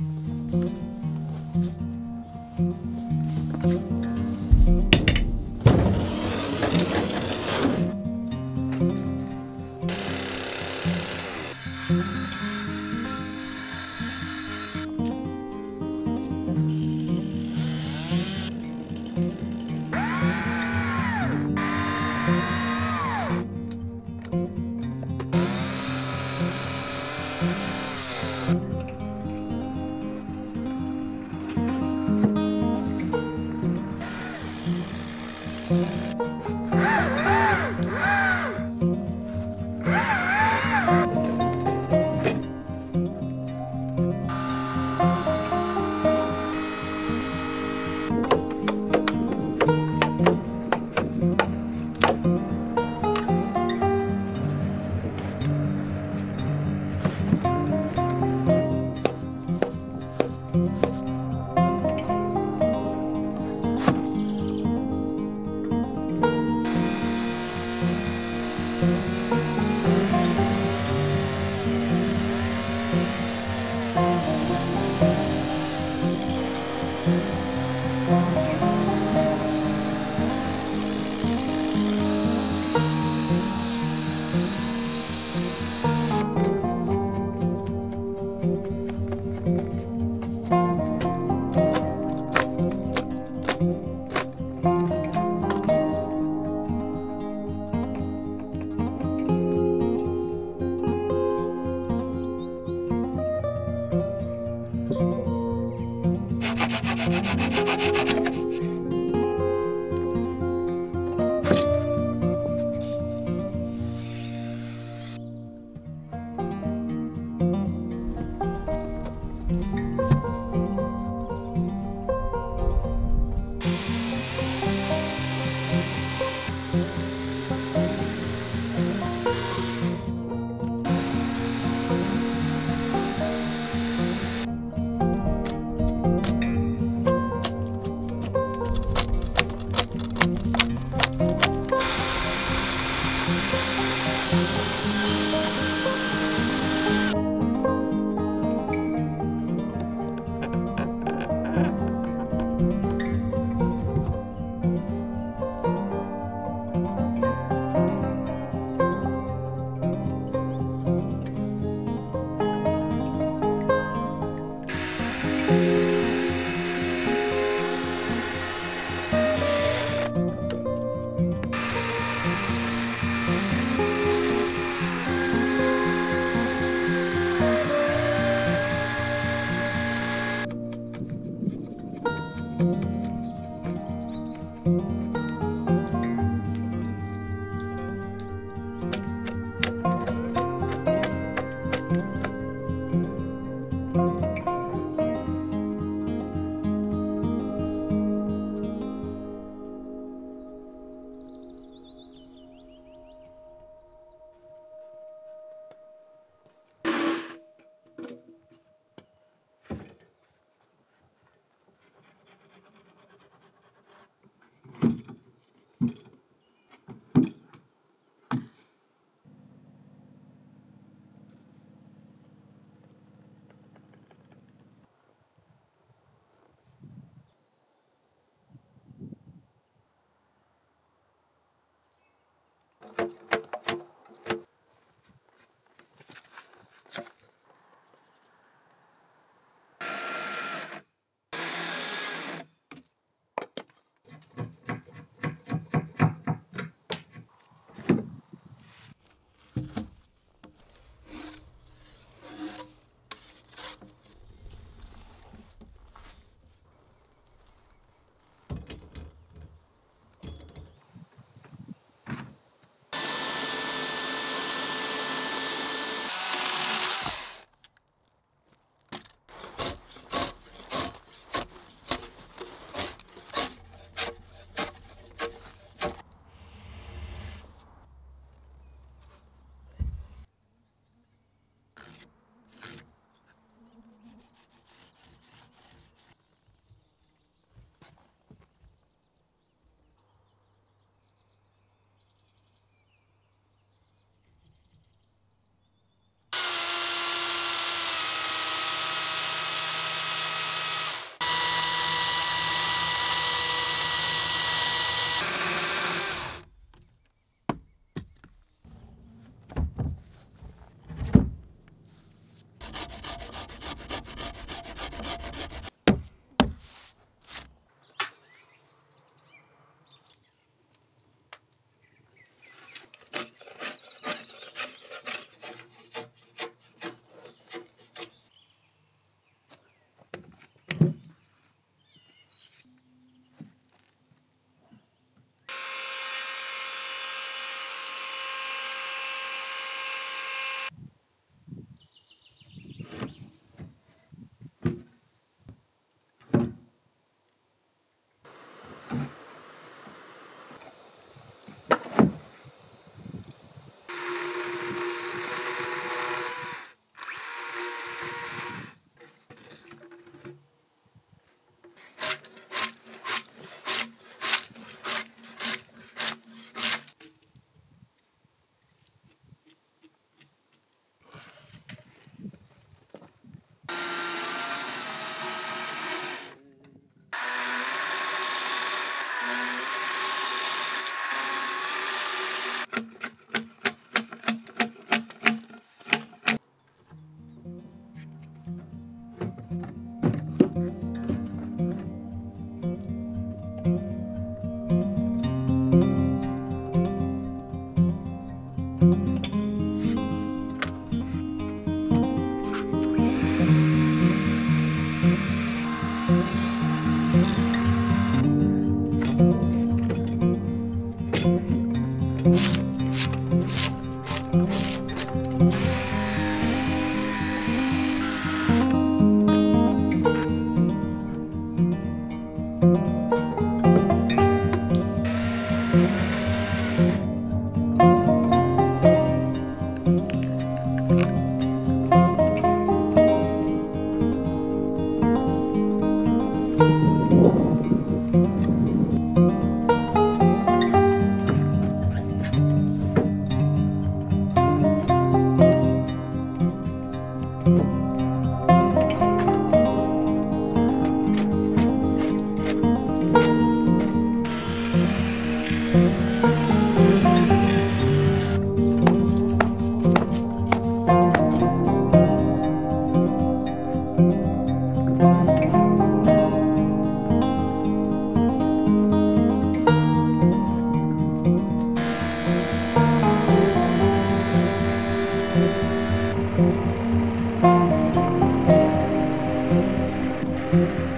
Mm-hmm. Música Música